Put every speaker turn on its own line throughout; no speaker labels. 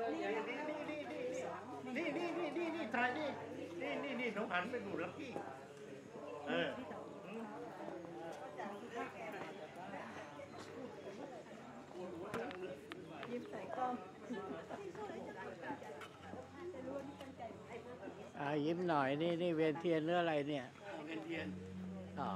นี่นี่นี่นี่นี่นี่นี่นี่ถ่ายนี่นี่นี่นี่น้องหันไปดูลักกี้เออยิ้มใส่กล้องอ่ายิ้มหน่อยนี่นี่เวียนเทียนเรื่องอะไรเนี่ยเวียนเทียนอ๋อ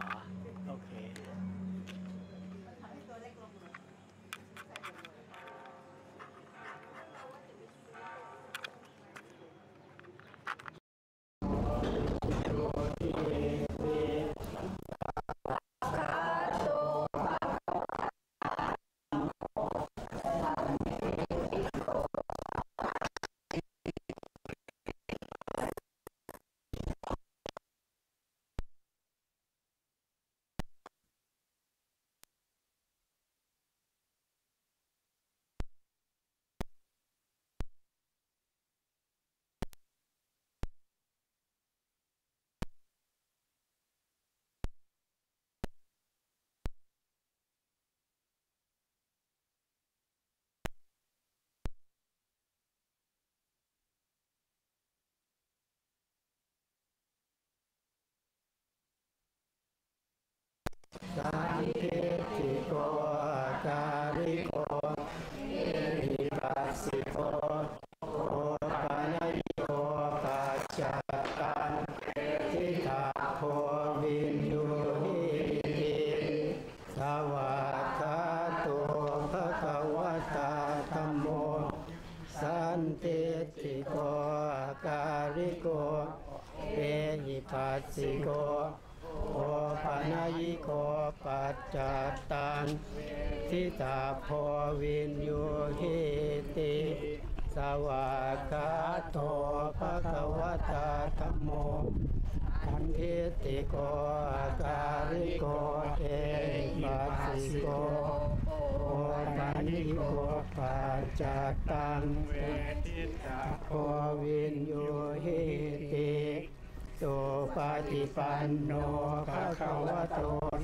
จจตังทิฏฐาโพวินยูหิติสวากขาโตภะคะวะตาธัมโม สันติติโกการิโกเอหิปัสสิโกโอปนายิโกปัจจตังทิตาโพวินยูหิ สวากขาโตภะคะวะตาธัมโมอันทิติโกการิโกเอปัสสิโกโอปานิโกปัจจตังเวทิตาโพวินโยหิติสุปฏิปันโนภะคะวะโต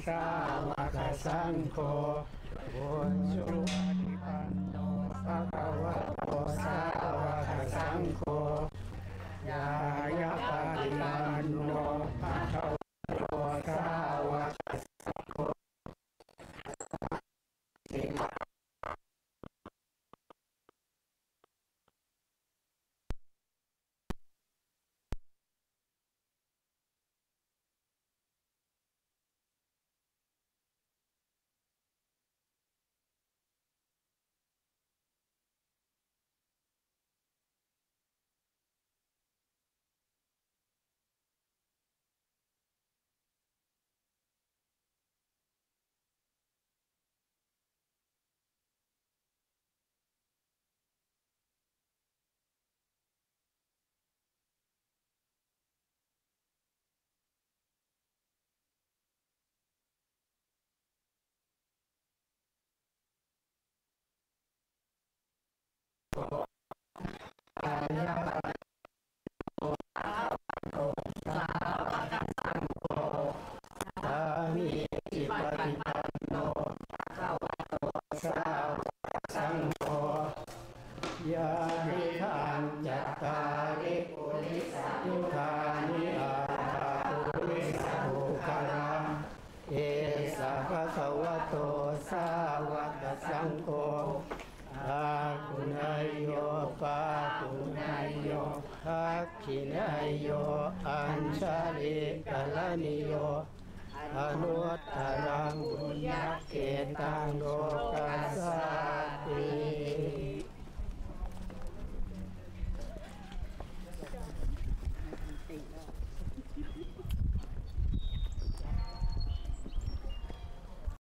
สาวกสังโฆบุญสุปฏิปันโนภะคะวะโตสาวกสังโฆยายาปฏิปันโนภะคะวะโตสาวกสังโฆ ส ทินายโย อัญชาลิกาลนิโยอนุตตรังบุญญาเกตังโลก